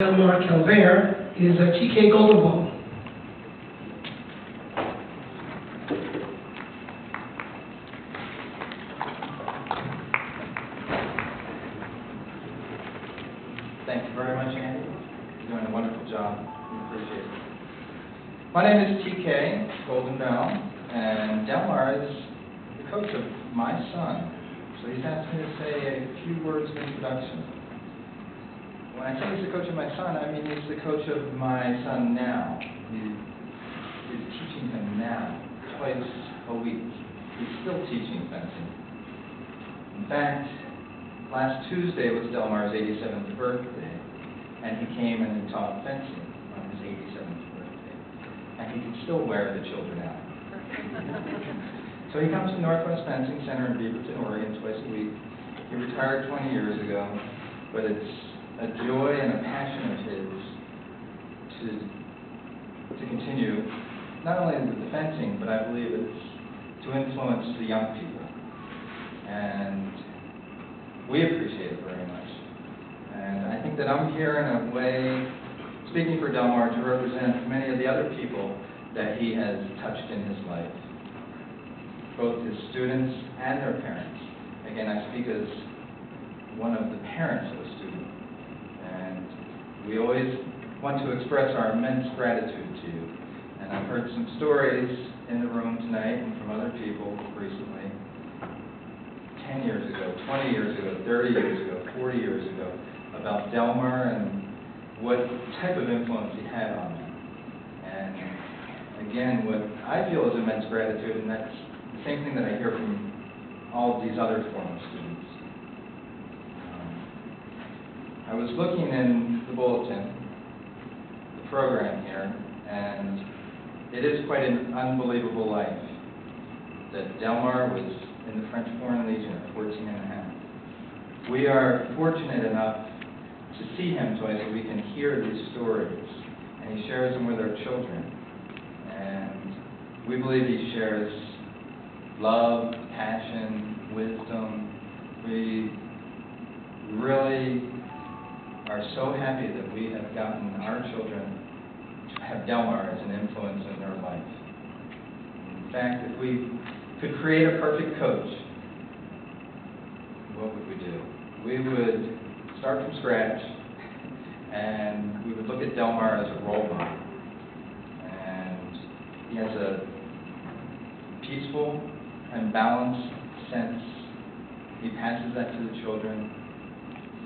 Delmar Calvert is a TK Golden Ball. Thank you very much, Andy. You're doing a wonderful job. We appreciate it. My name is TK Golden Bell, and Delmar is the coach of my son. So he's asked me to say a few words of introduction. When I say he's the coach of my son, I mean he's the coach of my son now. He- He's teaching him now, twice a week. He's still teaching fencing. In fact, last Tuesday was Delmar's 87th birthday, and he came and he taught fencing on his 87th birthday. And he can still wear the children out. So he comes to Northwest Fencing Center in Beaverton, Oregon, twice a week. He retired 20 years ago, but it's a joy and a passion of his to, to continue, not only the fencing, but I believe it's to influence the young people. And we appreciate it very much. And I think that I'm here in a way, speaking for Delmar, to represent many of the other people that he has touched in his life, both his students and their parents. Again, I speak as one of the parents of a student. We always want to express our immense gratitude to you. And I've heard some stories in the room tonight and from other people recently 10 years ago, 20 years ago, 30 years ago, 40 years ago, about Delmar and what type of influence he had on them. And again, what I feel is immense gratitude, and that's the same thing that I hear from all of these other former students. I was looking in the bulletin, the program here, and it is quite an unbelievable life that Delmar was in the French Foreign Legion at 14 and a half. We are fortunate enough to see him twice a week and hear these stories, and he shares them with our children. And we believe he shares love, passion, wisdom. We really are so happy that we have gotten our children to have Delmar as an influence in their life. In fact, if we could create a perfect coach, what would we do? We would start from scratch, and we would look at Delmar as a role model. And he has a peaceful and balanced sense. He passes that to the children.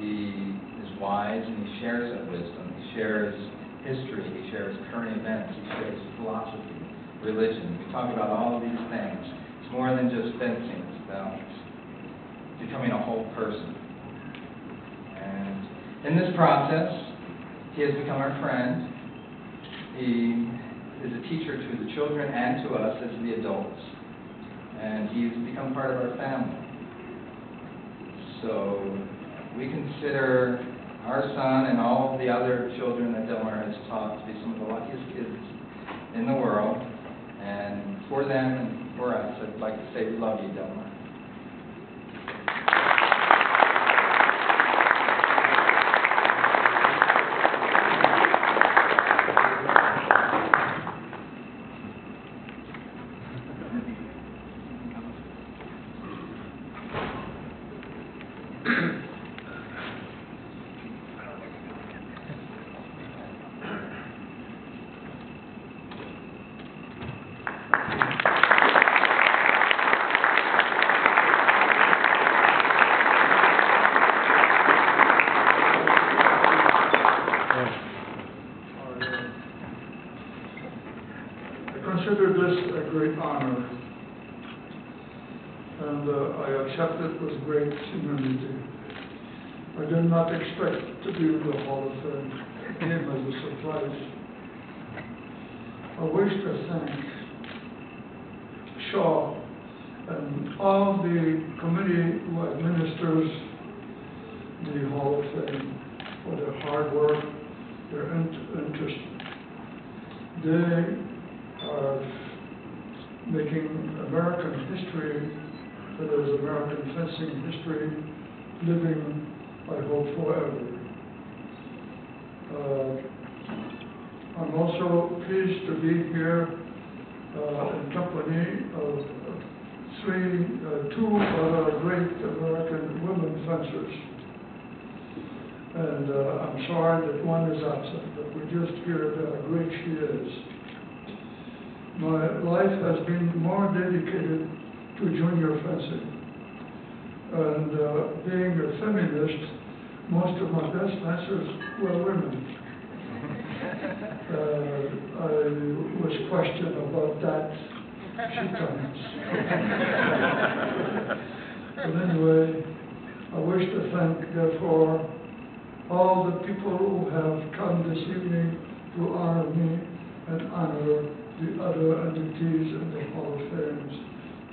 He is wise, and he shares that wisdom. He shares history. He shares current events. He shares philosophy, religion. We talk about all of these things. It's more than just fencing. It's about becoming a whole person. And in this process, he has become our friend. He is a teacher to the children and to us as the adults. And he's become part of our family. So we consider our son and all of the other children that Delmar has taught to be some of the luckiest kids in the world. And for them and for us, I'd like to say we love you, Delmar. I consider this a great honor, and uh, I accept it with great humility. I did not expect to be in the Hall of Fame. It came as a surprise. I wish to thank Shaw and all the committee who administers the Hall of Fame for their hard work, their in- interest. They are making American history, that is American fencing history, living, I hope, forever. Uh, I'm also pleased to be here uh, in company of three, uh, two other great American women fencers. And uh, I'm sorry that one is absent, but we just heard how great she is. My life has been more dedicated to junior fencing. And uh, being a feminist, most of my best fencers were women. Uh, I was questioned about that few times. But anyway, I wish to thank therefore all the people who have come this evening to honor me and honor the other entities in the Hall of Fame.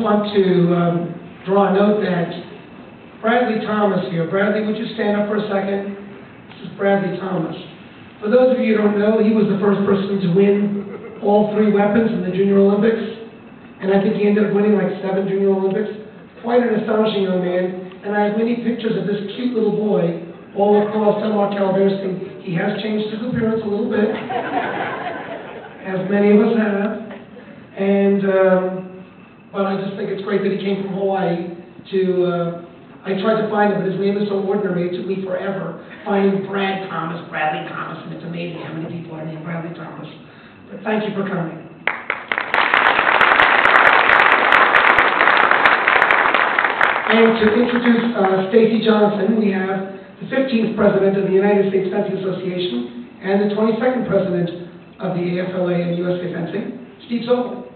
want to um, draw a note that Bradley Thomas here, Bradley, would you stand up for a second? This is Bradley Thomas. For those of you who don't know, he was the first person to win all three weapons in the Junior Olympics. And I think he ended up winning like seven Junior Olympics. Quite an astonishing young man. And I have many pictures of this cute little boy all across Delmar Calvert's. He has changed his appearance a little bit, as many of us have. And, um, but I just think it's great that he came from Hawaii to, uh, I tried to find him, but his name is so ordinary, it took me forever finding Brad Thomas, Bradley Thomas, and it's amazing how many people are named Bradley Thomas. But thank you for coming. And to introduce uh, Stacy Johnson, we have the 15th President of the United States Fencing Association and the 22nd President of the AFLA and USA Fencing, Steve Sobel.